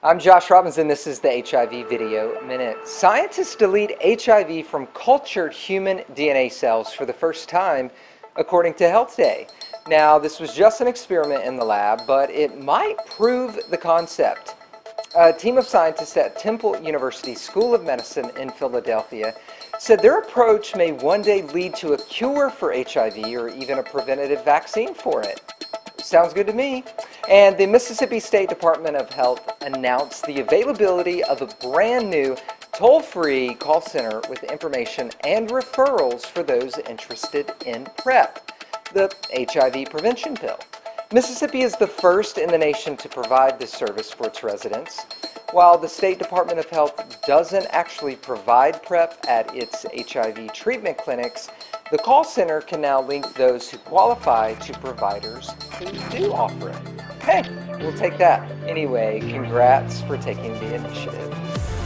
I'm Josh Robbins and this is the HIV Video Minute. Scientists delete HIV from cultured human DNA cells for the first time, according to HealthDay. Now, this was just an experiment in the lab, but it might prove the concept. A team of scientists at Temple University School of Medicine in Philadelphia said their approach may one day lead to a cure for HIV or even a preventative vaccine for it. Sounds good to me. And the Mississippi State Department of Health announced the availability of a brand new toll-free call center with information and referrals for those interested in PrEP, the HIV prevention pill. Mississippi is the first in the nation to provide this service for its residents. While the State Department of Health doesn't actually provide PrEP at its HIV treatment clinics, the call center can now link those who qualify to providers who do offer it. Hey, we'll take that. Anyway, congrats for taking the initiative.